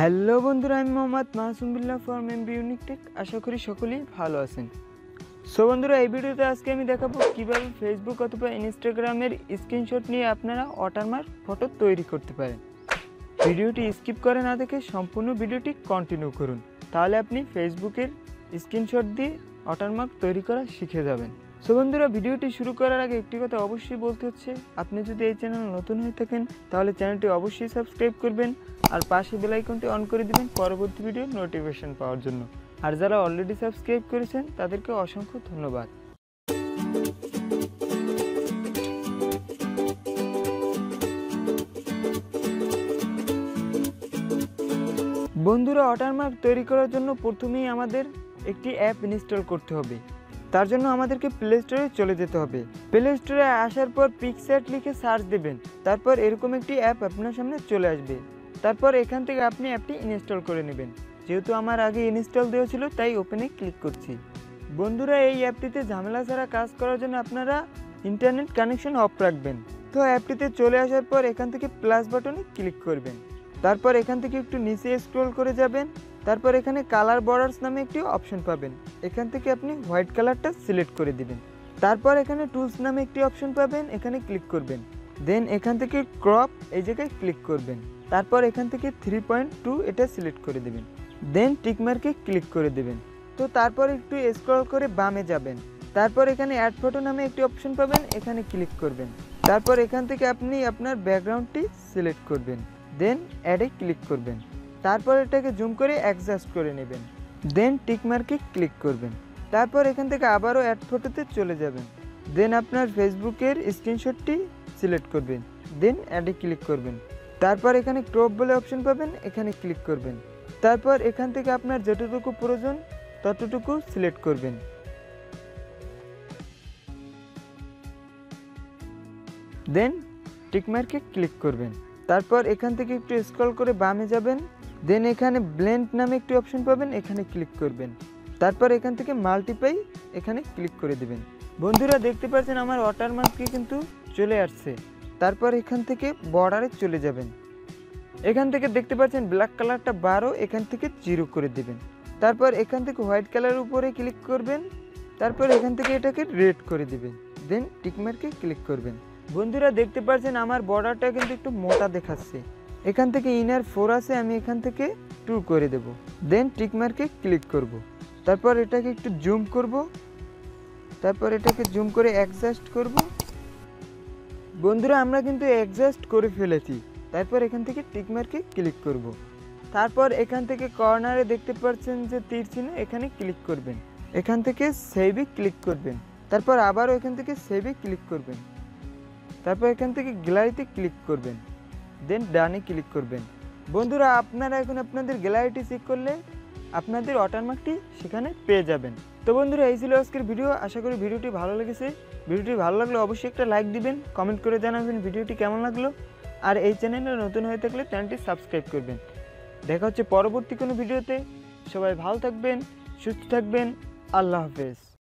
Hello বন্ধুরা, আমি Mohammad Mahsumbillah from M unique tech আশা করি সকলেই ভালো আছেন। সো বন্ধুরা, এই ভিডিওতে আজকে আমি দেখাবো কীভাবে ফেসবুক অথবা ইনস্টাগ্রামের স্ক্রিনশট নিয়ে আপনারা ওয়াটারমার্ক ফটো তৈরি করতে পারেন। ভিডিওটি স্কিপ করে না দেখে সম্পূর্ণ ভিডিওটি কন্টিনিউ করুন। তাহলে আপনি ফেসবুকের স্ক্রিনশট দিয়ে ওয়াটারমার্ক তৈরি করা শিখে যাবেন। সো বন্ধুরা, ভিডিওটি শুরু করার আগে একটি কথা অবশ্যই বলতে হচ্ছে, আপনি যদি এই চ্যানেল নতুন হয়ে থাকেন, তাহলে চ্যানেলটি অবশ্যই সাবস্ক্রাইব করবেন আর পাশে বেল আইকনটি অন করে দিবেন পরবর্তী ভিডিও নোটিফিকেশন পাওয়ার জন্য। আর যারা অলরেডি সাবস্ক্রাইব করেছেন, তাদেরকে অসংখ্য ধন্যবাদ। বন্ধুরা ওয়াটারমার্ক তৈরি করার জন্য প্রথমেই আমাদের একটি অ্যাপ ইনস্টল করতে হবে। তার জন্য আমাদেরকে প্লে স্টোরে চলে যেতে হবে। প্লে স্টোরে আসার পর পিকস্যাট লিখে সার্চ দেবেন। তারপর এরকম একটি অ্যাপ আপনার সামনে চলে আসবে। তারপর এখান থেকে আপনি অ্যাপটি ইনস্টল করে নেবেন। যেহেতু আমার আগে ইনস্টল দেওয়া ছিল, তাই ওপেনে ক্লিক করছি। বন্ধুরা, এই অ্যাপটিতে ঝামেলা ছাড়া কাজ করার জন্য আপনারা ইন্টারনেট কানেকশন অফ রাখবেন। তো অ্যাপটিতে চলে আসার পর এখান থেকে প্লাস বাটনে ক্লিক করবেন। তারপর এখান থেকে একটু নিচে স্ক্রল করে যাবেন। তারপর এখানে কালার বর্ডার্স নামে একটি অপশন পাবেন। এখান থেকে আপনি হোয়াইট কালারটা সিলেক্ট করে দিবেন। তারপর এখানে টুলস নামে একটি অপশন পাবেন, এখানে ক্লিক করবেন। দেন এখান থেকে ক্রপ এই জায়গায় ক্লিক করবেন। তারপর এখান থেকে থ্রি পয়েন্ট টু এটা সিলেক্ট করে দেবেন। দেন টিকমার্কে ক্লিক করে দেবেন। তো তারপর একটু স্ক্রল করে বামে যাবেন। তারপর এখানে অ্যাড ফটো নামে একটি অপশন পাবেন, এখানে ক্লিক করবেন। তারপর এখান থেকে আপনি আপনার ব্যাকগ্রাউন্ডটি সিলেক্ট করবেন। দেন অ্যাডে ক্লিক করবেন। তারপর এটাকে জুম করে অ্যাডজাস্ট করে নেবেন। দেন টিক টিকমার্কে ক্লিক করবেন। তারপর এখান থেকে আবারও অ্যাড ফটোতে চলে যাবেন। দেন আপনার ফেসবুকের স্ক্রিনশটটি সিলেক্ট করবেন। দেন অ্যাডে ক্লিক করবেন। তারপর এখানে ক্রপ বলে অপশন পাবেন, এখানে ক্লিক করবেন। তারপর এখান থেকে আপনার যতটুকু প্রয়োজন, ততটুকু সিলেক্ট করবেন। দেন টিকমার্কে ক্লিক করবেন। তারপর এখান থেকে একটু স্ক্রল করে বামে যাবেন। দেন এখানে ব্লেন্ড নামে একটি অপশন পাবেন, এখানে ক্লিক করবেন। তারপর এখান থেকে মাল্টিপাই এখানে ক্লিক করে দেবেন। বন্ধুরা, দেখতে পাচ্ছেন আমার ওয়াটার ওয়াটারমার্কটি কিন্তু চলে আসছে। তারপর এখান থেকে বর্ডারে চলে যাবেন। এখান থেকে দেখতে পাচ্ছেন ব্ল্যাক কালারটা বারো, এখান থেকে জিরো করে দেবেন। তারপর এখান থেকে হোয়াইট কালার উপরে ক্লিক করবেন। তারপর এখান থেকে এটাকে রেড করে দেবেন। দেন টিকমার্কে ক্লিক করবেন। বন্ধুরা, দেখতে পাচ্ছেন আমার বর্ডারটা কিন্তু একটু মোটা দেখাচ্ছে। এখান থেকে ইনার ফোর আছে, আমি এখান থেকে টু করে দেব। দেন টিকমার্কে ক্লিক করব। তারপর এটাকে একটু জুম করব। তারপর এটাকে জুম করে অ্যাডজাস্ট করব। বন্ধুরা, আমরা কিন্তু অ্যাডজাস্ট করে ফেলেছি। তারপর এখান থেকে টিকমার্কে ক্লিক করব। তারপর এখান থেকে কর্নারে দেখতে পাচ্ছেন যে তীর চিহ্ন, এখানে ক্লিক করবেন। এখান থেকে সেভে ক্লিক করবেন। তারপর আবারও এখান থেকে সেভে ক্লিক করবেন। তারপর এখান থেকে গ্যালারিতে ক্লিক করবেন। দেন ডানে ক্লিক করবেন। বন্ধুরা, আপনারা এখন আপনাদের গ্যালারিটি চেক করলে আপনাদের ওয়াটারমার্কটি সেখানে পেয়ে যাবেন। তো বন্ধুরা, এই ছিল আজকের ভিডিও আশা করি ভিডিওটি ভালো লেগেছে। ভিডিওটি ভালো লাগলে অবশ্যই একটা লাইক দিবেন কমেন্ট করে জানাবেন ভিডিওটি কেমন লাগল। আর এই চ্যানেলে নতুন হয়ে থাকলে চ্যানেলটি সাবস্ক্রাইব করবেন। দেখা হচ্ছে পরবর্তী কোনো ভিডিওতে সবাই ভালো থাকবেন, সুস্থ থাকবেন। আল্লাহ হাফেজ।